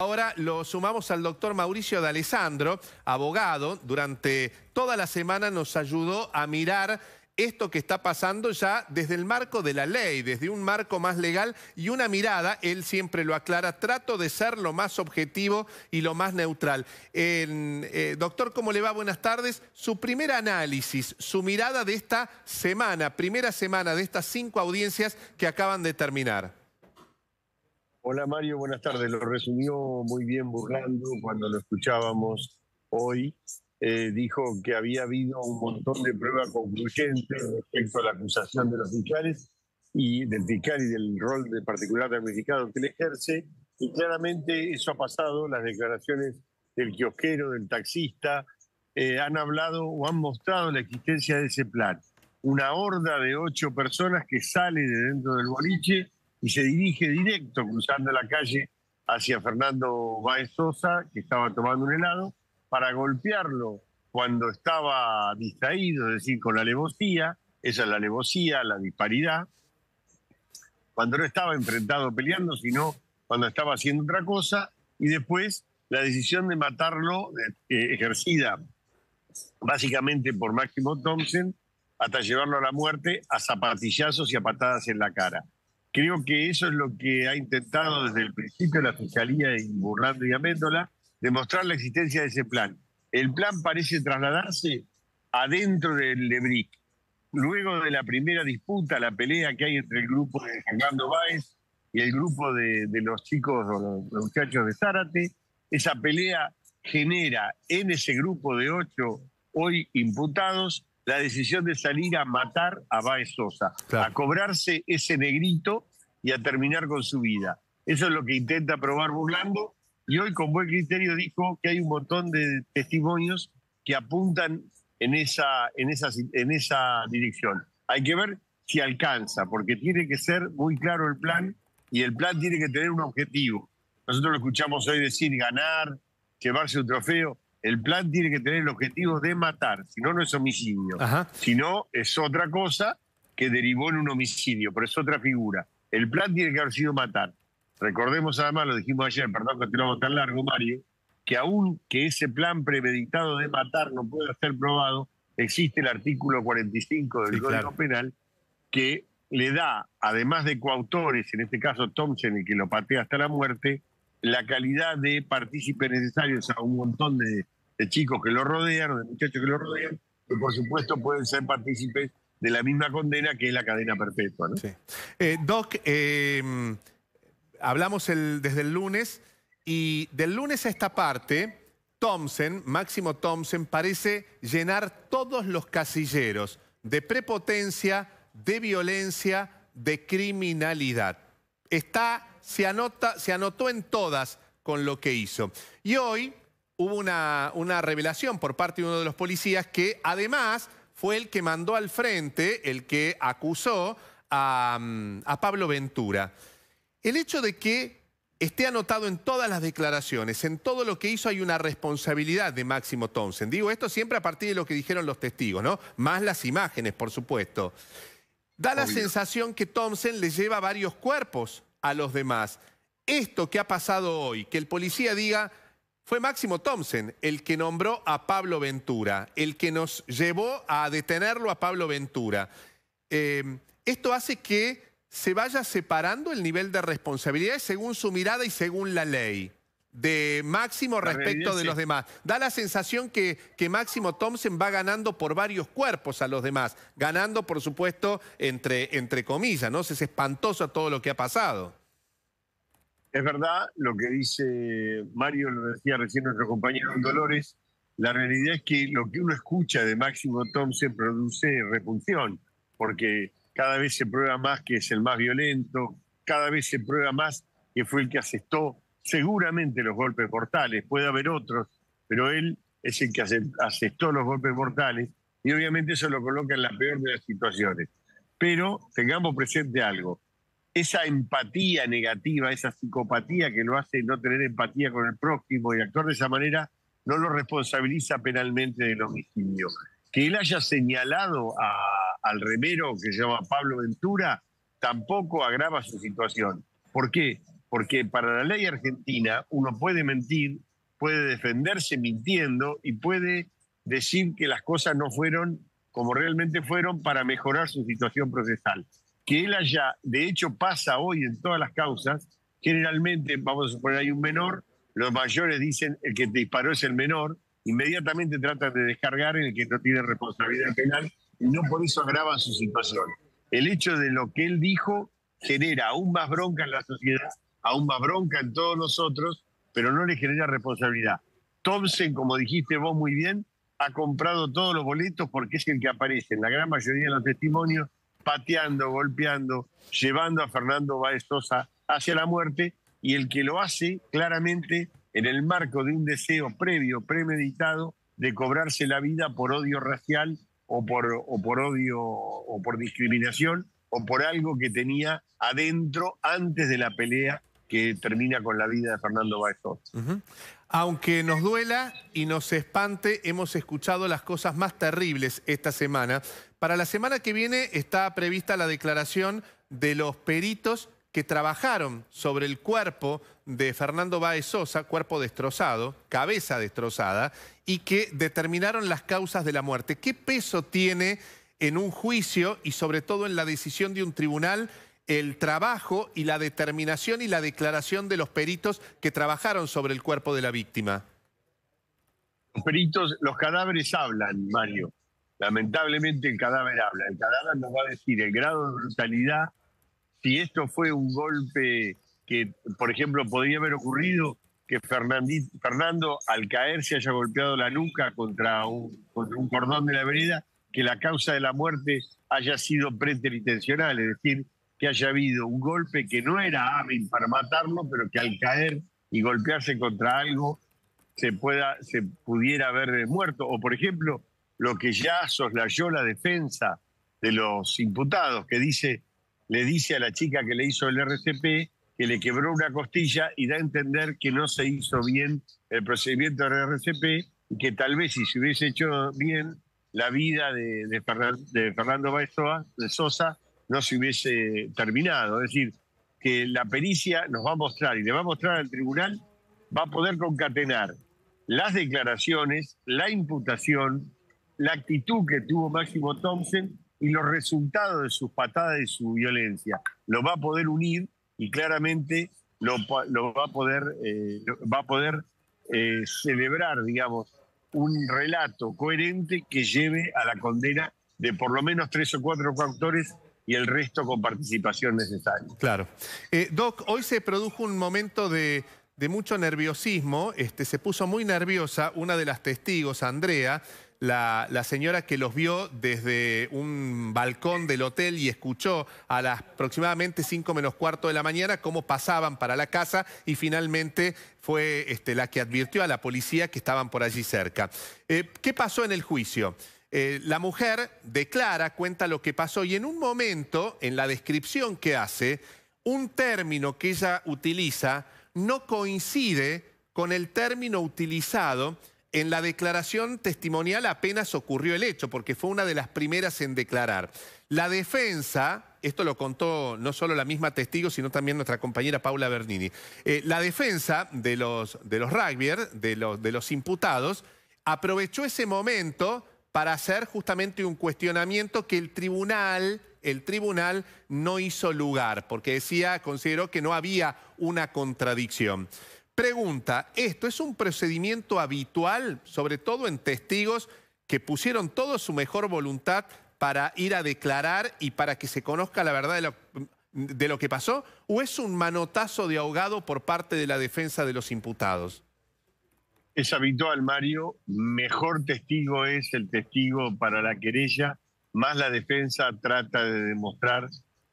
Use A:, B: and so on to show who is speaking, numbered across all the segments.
A: Ahora lo sumamos al doctor Mauricio de Alessandro, abogado. Durante toda la semana nos ayudó a mirar esto que está pasando ya desde el marco de la ley, desde un marco más legal y una mirada, él siempre lo aclara, trato de ser lo más objetivo y lo más neutral. Eh, doctor, ¿cómo le va? Buenas tardes. Su primer análisis, su mirada de esta semana, primera semana de estas cinco audiencias que acaban de terminar.
B: Hola Mario, buenas tardes. Lo resumió muy bien Burlando cuando lo escuchábamos hoy. Eh, dijo que había habido un montón de pruebas concluyentes respecto a la acusación de los fiscales y del fiscal y del rol de particular damnificado que él ejerce. Y claramente eso ha pasado, las declaraciones del kiosquero, del taxista, eh, han hablado o han mostrado la existencia de ese plan. Una horda de ocho personas que sale de dentro del boliche y se dirige directo cruzando la calle hacia Fernando Báez Sosa, que estaba tomando un helado, para golpearlo cuando estaba distraído, es decir, con la alevosía, esa es la alevosía, la disparidad, cuando no estaba enfrentado peleando, sino cuando estaba haciendo otra cosa, y después la decisión de matarlo, eh, ejercida básicamente por Máximo Thompson, hasta llevarlo a la muerte a zapatillazos y a patadas en la cara. Creo que eso es lo que ha intentado desde el principio la Fiscalía y Burlando y Améndola, demostrar la existencia de ese plan. El plan parece trasladarse adentro del Lebric. Luego de la primera disputa, la pelea que hay entre el grupo de Fernando Báez y el grupo de, los chicos o los, muchachos de Zárate, esa pelea genera en ese grupo de ocho hoy imputados la decisión de salir a matar a Baez Sosa, a cobrarse ese negrito y a terminar con su vida. Eso es lo que intenta probar Burlando y hoy con buen criterio dijo que hay un montón de testimonios que apuntan en esa, en esa, en esa dirección. Hay que ver si alcanza, porque tiene que ser muy claro el plan y el plan tiene que tener un objetivo. Nosotros lo escuchamos hoy decir ganar, llevarse un trofeo el plan tiene que tener el objetivo de matar, si no, no es homicidio. Si no, es otra cosa que derivó en un homicidio, pero es otra figura. El plan tiene que haber sido matar. Recordemos además, lo dijimos ayer, perdón que te lo hago tan largo, Mario, que aún que ese plan premeditado de matar no pueda ser probado, existe el artículo 45 del Código Penal que le da, además de coautores, en este caso Thompson, el que lo patea hasta la muerte, la calidad de partícipe necesario a un montón de, de chicos que lo rodean de muchachos que lo rodean, que por supuesto pueden ser partícipes de la misma condena que es la cadena perpetua. ¿no?
A: Eh, Doc, em, hablamos desde el lunes y del lunes a esta parte, Thompson, Máximo Thompson, parece llenar todos los casilleros de prepotencia, de violencia, de criminalidad. Está, se, anota, se anotó en todas con lo que hizo. Y hoy hubo una, una revelación por parte de uno de los policías que además fue el que mandó al frente, el que acusó a, mm, a, Pablo Ventura. El hecho de que esté anotado en todas las declaraciones, en todo lo que hizo hay una responsabilidad de Máximo Thompson. Digo esto siempre a partir de lo que dijeron los testigos, ¿no? Más las imágenes, por supuesto. Da la sensación que Thompson le lleva varios cuerpos a los demás. Esto que ha pasado hoy, que el policía diga, fue Máximo Thompson el que nombró a Pablo Ventura, el que nos llevó a detenerlo a Pablo Ventura. Em, esto hace que se vaya separando el nivel de responsabilidad según su mirada y según la ley de Máximo respecto de los demás. Da la sensación que, que, Máximo Thompson va ganando por varios cuerpos a los demás, ganando, por supuesto, entre, entre comillas, ¿no? Es espantoso todo lo que ha pasado.
B: Es verdad lo que dice Mario, lo decía recién nuestro compañero Dolores, la realidad es que lo que uno escucha de Máximo Thompson produce repulsión, porque cada vez se prueba más que es el más violento, cada vez se prueba más que fue el que asestó seguramente los golpes mortales, puede haber otros, pero él es el que asestó los golpes mortales y obviamente eso lo coloca en la peor de las situaciones. Pero tengamos presente algo, esa empatía negativa, esa psicopatía que lo hace no tener empatía con el prójimo y actuar de esa manera, no lo responsabiliza penalmente del homicidio. Que él haya señalado al remero que se llama Pablo Ventura tampoco agrava su situación. ¿Por qué? porque para la ley argentina uno puede mentir, puede defenderse mintiendo y puede decir que las cosas no fueron como realmente fueron para mejorar su situación procesal. Que él haya, de hecho pasa hoy en todas las causas, generalmente, vamos a suponer, hay un menor, los mayores dicen el que te disparó es el menor, inmediatamente tratan de descargar en el que no tiene responsabilidad penal y no por eso agravan su situación. El hecho de lo que él dijo genera aún más bronca en la sociedad, aún más bronca en todos nosotros, pero no le genera responsabilidad. Thompson, como dijiste vos muy bien, ha comprado todos los boletos porque es el que aparece en la gran mayoría de los testimonios, pateando, golpeando, llevando a Fernando Baez Sosa hacia la muerte y el que lo hace claramente en el marco de un deseo previo, premeditado, de cobrarse la vida por odio racial o por, o por odio o por discriminación o por algo que tenía adentro antes de la pelea que termina con la vida de Fernando Baez
A: Aunque nos duela y nos espante, hemos escuchado las cosas más terribles esta semana. Para la semana que viene está prevista la declaración de los peritos que trabajaron sobre el cuerpo de Fernando Baez Sosa, cuerpo destrozado, cabeza destrozada, y que determinaron las causas de la muerte. ¿Qué peso tiene en un juicio y sobre todo en la decisión de un tribunal el trabajo y la determinación y la declaración de los peritos que trabajaron sobre el cuerpo de la víctima.
B: Los peritos, los cadáveres hablan, Mario. Lamentablemente el cadáver habla. El cadáver nos va a decir el grado de brutalidad, si esto fue un golpe que, por ejemplo, podría haber ocurrido que Fernando al caer se haya golpeado la nuca contra un, cordón de la vereda, que la causa de la muerte haya sido preteritencional, es decir, que haya habido un golpe que no era hábil para matarlo, pero que al caer y golpearse contra algo se, pueda, se pudiera haber muerto. O, por ejemplo, lo que ya soslayó la defensa de los imputados, que dice, le dice a la chica que le hizo el RCP que le quebró una costilla y da a entender que no se hizo bien el procedimiento del RCP y que tal vez si se hubiese hecho bien la vida de, de, Fernando Baez de Sosa no se hubiese terminado. Es decir, que la pericia nos va a mostrar y le va a mostrar al tribunal, va a poder concatenar las declaraciones, la imputación, la actitud que tuvo Máximo Thompson y los resultados de sus patadas y su violencia. Lo va a poder unir y claramente lo, va a poder, eh, va a poder eh, celebrar, digamos, un relato coherente que lleve a la condena de por lo menos tres o cuatro coautores y el resto con participación necesaria.
A: Claro. Eh, Doc, hoy se produjo un momento de, mucho nerviosismo, este, se puso muy nerviosa una de las testigos, Andrea, la, señora que los vio desde un balcón del hotel y escuchó a las aproximadamente 5 menos cuarto de la mañana cómo pasaban para la casa y finalmente fue este, la que advirtió a la policía que estaban por allí cerca. Eh, ¿Qué pasó en el juicio? Eh, la mujer declara, cuenta lo que pasó y en un momento, en la descripción que hace, un término que ella utiliza no coincide con el término utilizado en la declaración testimonial apenas ocurrió el hecho, porque fue una de las primeras en declarar. La defensa, esto lo contó no solo la misma testigo, sino también nuestra compañera Paula Bernini, eh, la defensa de los, de los de los, de los imputados, aprovechó ese momento para hacer justamente un cuestionamiento que el tribunal, el tribunal no hizo lugar, porque decía, consideró que no había una contradicción. Pregunta, ¿esto es un procedimiento habitual, sobre todo en testigos que pusieron toda su mejor voluntad para ir a declarar y para que se conozca la verdad de lo, de lo que pasó? ¿O es un manotazo de ahogado por parte de la defensa de los imputados?
B: Es habitual, Mario. Mejor testigo es el testigo para la querella, más la defensa trata de demostrar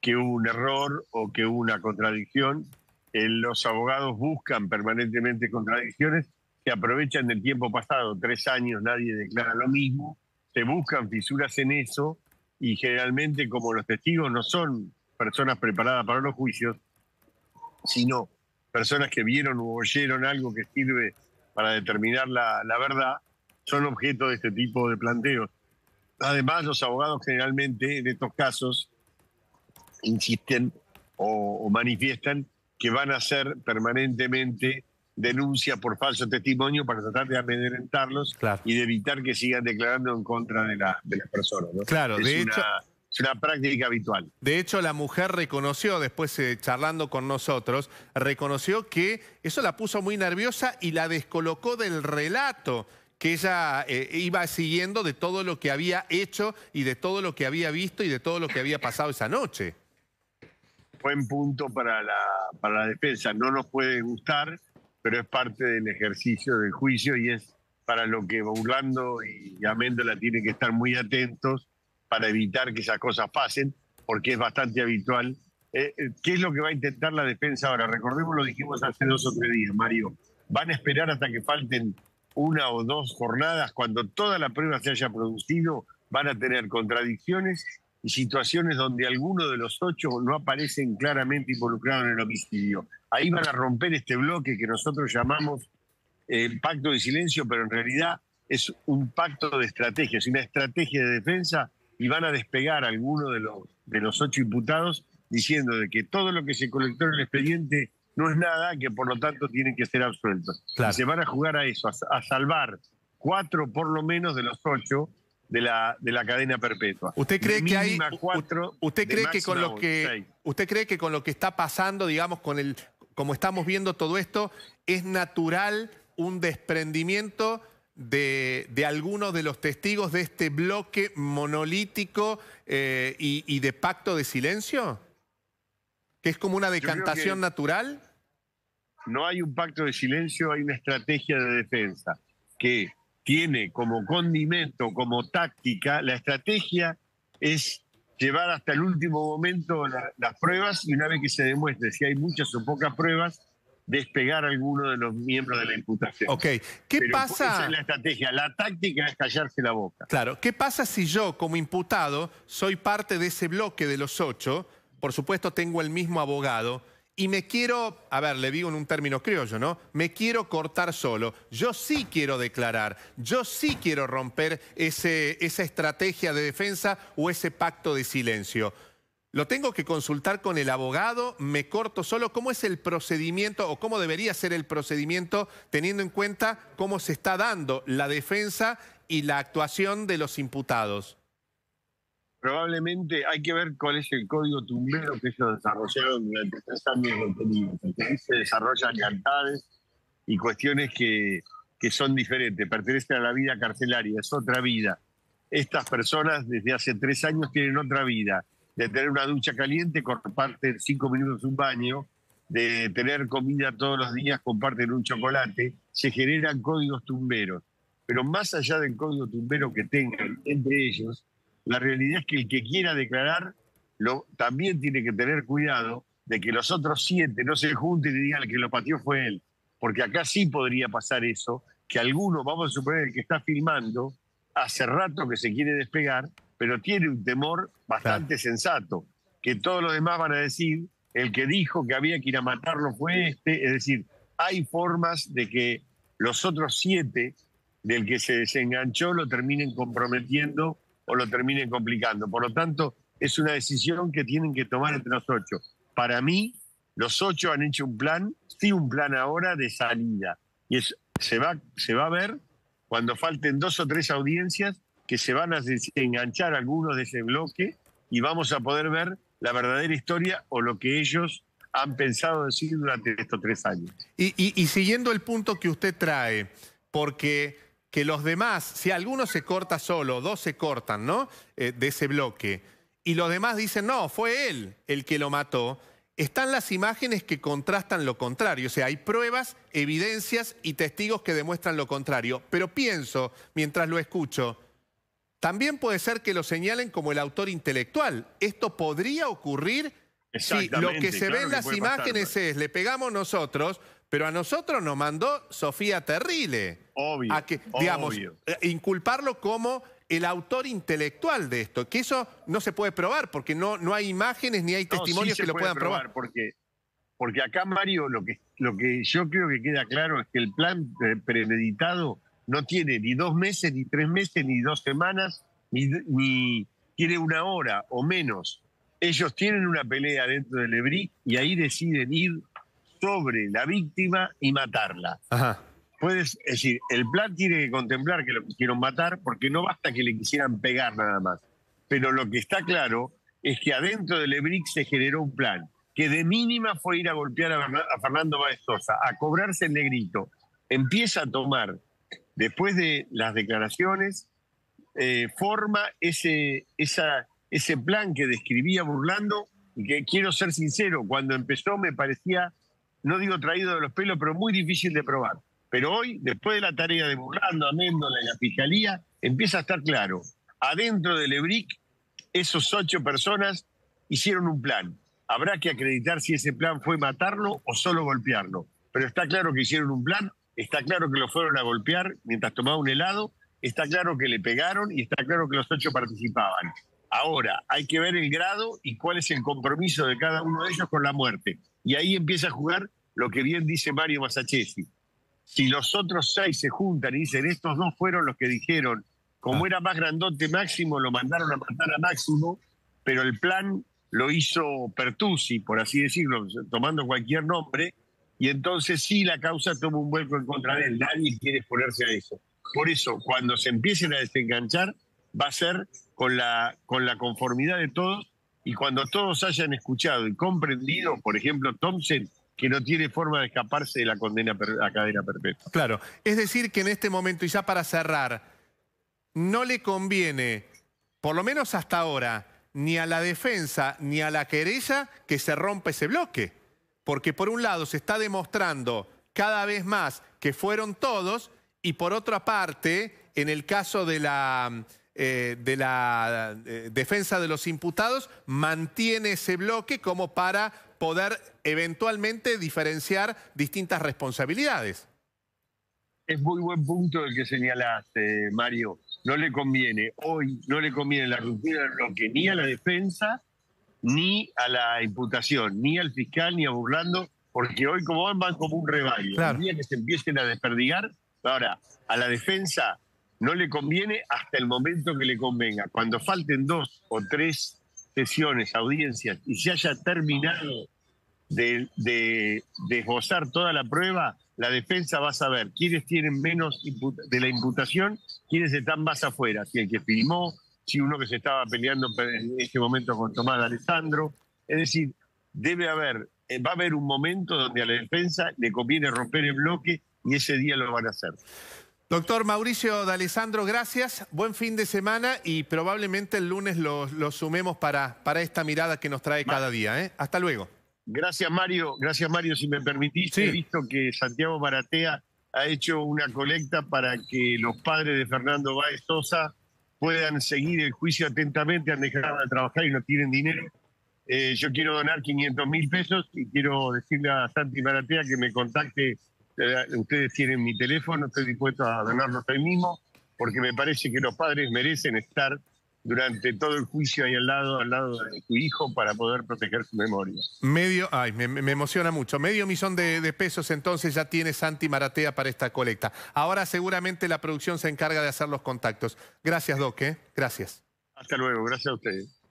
B: que hubo un error o que hubo una contradicción. Eh, los abogados buscan permanentemente contradicciones, se aprovechan del tiempo pasado, tres años nadie declara lo mismo, se buscan fisuras en eso y generalmente como los testigos no son personas preparadas para los juicios, sino personas que vieron o oyeron algo que sirve para determinar la, verdad son objeto de este tipo de planteos. Además, los abogados generalmente en estos casos insisten o, manifiestan que van a hacer permanentemente denuncia por falso testimonio para tratar de amedrentarlos y de evitar que sigan declarando en contra de, la, de las personas.
A: Claro, de hecho...
B: Es una práctica habitual.
A: De hecho, la mujer reconoció, después eh, charlando con nosotros, reconoció que eso la puso muy nerviosa y la descolocó del relato que ella eh, iba siguiendo de todo lo que había hecho y de todo lo que había visto y de todo lo que había pasado esa noche.
B: Buen punto para la, para la defensa. No nos puede gustar, pero es parte del ejercicio del juicio y es para lo que Burlando y Améndola tienen que estar muy atentos para evitar que esas cosas pasen, porque es bastante habitual. Eh, eh, ¿Qué es lo que va a intentar la defensa ahora? Recordemos lo dijimos hace dos o tres días, Mario. Van a esperar hasta que falten una o dos jornadas, cuando toda la prueba se haya producido, van a tener contradicciones y situaciones donde alguno de los ocho no aparecen claramente involucrados en el homicidio. Ahí van a romper este bloque que nosotros llamamos el pacto de silencio, pero en realidad es un pacto de estrategia, es una estrategia de defensa y van a despegar a alguno de los, de los ocho imputados diciendo de que todo lo que se colectó en el expediente no es nada, que por lo tanto tienen que ser absueltos. Y se van a jugar a eso, a, salvar cuatro por lo menos de los ocho de la, de la cadena perpetua.
A: ¿Usted cree que hay cuatro usted cree que con lo que usted cree que con lo que está pasando, digamos, con el como estamos viendo todo esto, es natural un desprendimiento de, de algunos de los testigos de este bloque monolítico eh, y, de pacto de silencio? ¿Que es como una decantación natural?
B: No hay un pacto de silencio, hay una estrategia de defensa que tiene como condimento, como táctica, la estrategia es llevar hasta el último momento las pruebas y una vez que se demuestre si hay muchas o pocas pruebas, despegar a alguno de los miembros de la imputación.
A: Ok, ¿qué pasa?
B: Esa es la estrategia, la táctica es callarse la boca.
A: Claro, ¿qué pasa si yo como imputado soy parte de ese bloque de los ocho, por supuesto tengo el mismo abogado, y me quiero, a ver, le digo en un término criollo, ¿no? Me quiero cortar solo. Yo sí quiero declarar, yo sí quiero romper ese, esa estrategia de defensa o ese pacto de silencio. ¿Lo tengo que consultar con el abogado? ¿Me corto solo? ¿Cómo es el procedimiento o cómo debería ser el procedimiento teniendo en cuenta cómo se está dando la defensa y la actuación de los imputados?
B: Probablemente hay que ver cuál es el código tumbero que ellos desarrollaron durante tres años de se desarrollan lealtades y cuestiones que, que son diferentes, pertenecen a la vida carcelaria, es otra vida. Estas personas desde hace tres años tienen otra vida de tener una ducha caliente, comparten cinco minutos un baño, de tener comida todos los días, comparten un chocolate, se generan códigos tumberos. Pero más allá del código tumbero que tengan entre ellos, la realidad es que el que quiera declarar también tiene que tener cuidado de que los otros siete no se junten y digan que lo pateó fue él. Porque acá sí podría pasar eso, que alguno, vamos a suponer, que está filmando, hace rato que se quiere despegar, pero tiene un temor bastante sensato, que todos los demás van a decir, el que dijo que había que ir a matarlo fue este, es decir, hay formas de que los otros siete del que se desenganchó lo terminen comprometiendo o lo terminen complicando. Por lo tanto, es una decisión que tienen que tomar entre los ocho. Para mí, los ocho han hecho un plan, sí un plan ahora de salida. Y es, se, va, se va a ver cuando falten dos o tres audiencias que se van a enganchar algunos de ese bloque y vamos a poder ver la verdadera historia o lo que ellos han pensado decir durante estos tres años.
A: Y, siguiendo el punto que usted trae, porque que los demás, si alguno se corta solo, dos se cortan, ¿no? Eh, de ese bloque, y los demás dicen, no, fue él el que lo mató, están las imágenes que contrastan lo contrario. O sea, hay pruebas, evidencias y testigos que demuestran lo contrario. Pero pienso, mientras lo escucho, también puede ser que lo señalen como el autor intelectual. Esto podría ocurrir si lo que se ve en las imágenes es, le pegamos nosotros, pero a nosotros nos mandó Sofía Terrile.
B: Obvio,
A: a que, digamos, eh, inculparlo como el autor intelectual de esto, que eso no se puede probar porque no, no hay imágenes ni hay testimonios que lo puedan probar.
B: Porque, porque acá, Mario, lo que, lo que yo creo que queda claro es que el plan eh, premeditado no tiene ni dos meses, ni tres meses, ni dos semanas, ni, tiene una hora o menos. Ellos tienen una pelea dentro del EBRIC y ahí deciden ir sobre la víctima y matarla. Puedes, es decir, el plan tiene que contemplar que lo quisieron matar porque no basta que le quisieran pegar nada más. Pero lo que está claro es que adentro del EBRIC se generó un plan que de mínima fue ir a golpear a, Fernando Baezosa, a cobrarse el negrito. Empieza a tomar, después de las declaraciones, eh, forma ese, ese plan que describía Burlando y que quiero ser sincero, cuando empezó me parecía, no digo traído de los pelos, pero muy difícil de probar. Pero hoy, después de la tarea de Burlando, Améndola y la Fiscalía, empieza a estar claro. Adentro del EBRIC, esos ocho personas hicieron un plan. Habrá que acreditar si ese plan fue matarlo o solo golpearlo. Pero está claro que hicieron un plan, está claro que lo fueron a golpear mientras tomaba un helado, está claro que le pegaron y está claro que los ocho participaban. Ahora, hay que ver el grado y cuál es el compromiso de cada uno de ellos con la muerte. Y ahí empieza a jugar lo que bien dice Mario Masachesi. Si los otros seis se juntan y dicen, estos dos fueron los que dijeron, como ah. era más grandote Máximo, lo mandaron a matar a Máximo, pero el plan lo hizo Pertusi, por así decirlo, tomando cualquier nombre, y entonces sí la causa toma un vuelco en contra de él. Nadie quiere ponerse a eso. Por eso, cuando se empiecen a desenganchar, va a ser con la, con la conformidad de todos y cuando todos hayan escuchado y comprendido, por ejemplo, Thompson, que no tiene forma de escaparse de la condena a cadena perpetua.
A: Claro, es decir que en este momento, y ya para cerrar, no le conviene, por lo menos hasta ahora, ni a la defensa ni a la querella que se rompa ese bloque. Porque por un lado se está demostrando cada vez más que fueron todos y por otra parte, en el caso de la eh, de la eh, defensa de los imputados mantiene ese bloque como para poder eventualmente diferenciar distintas responsabilidades.
B: Es muy buen punto el que señalaste, Mario. No le conviene, hoy no le conviene la ruptura del bloque ni a la defensa, ni a la imputación, ni al fiscal, ni a Burlando, porque hoy como van, van como un rebaño. Claro. El día que se empiecen a desperdigar, ahora, a la defensa no le conviene hasta el momento que le convenga. Cuando falten dos o tres sesiones, audiencias, y se haya terminado de, de, esbozar toda la prueba, la defensa va a saber quiénes tienen menos de la imputación, quiénes están más afuera, si el que filmó, si uno que se estaba peleando en ese momento con Tomás Alessandro. Es decir, debe haber, eh, va a haber un momento donde a la defensa le conviene romper el bloque y ese día lo van a hacer.
A: Doctor Mauricio D'Alessandro, gracias. Buen fin de semana y probablemente el lunes lo, sumemos para, para, esta mirada que nos trae cada día. ¿eh? Hasta luego.
B: Gracias, Mario. Gracias, Mario. Si me permitís, he visto que Santiago Maratea ha hecho una colecta para que los padres de Fernando Báez Sosa puedan seguir el juicio atentamente, han dejado de trabajar y no tienen dinero. Eh, yo quiero donar 500 mil pesos y quiero decirle a Santi Maratea que me contacte eh, ustedes tienen mi teléfono, estoy dispuesto a donarlo hoy mismo, porque me parece que los padres merecen estar durante todo el juicio ahí al lado, al lado de tu hijo para poder proteger su memoria.
A: Medio, ay, me, emociona mucho. Medio millón de, pesos entonces ya tiene Santi Maratea para esta colecta. Ahora seguramente la producción se encarga de hacer los contactos. Gracias, Doc, ¿eh? Gracias.
B: Hasta luego, gracias a ustedes.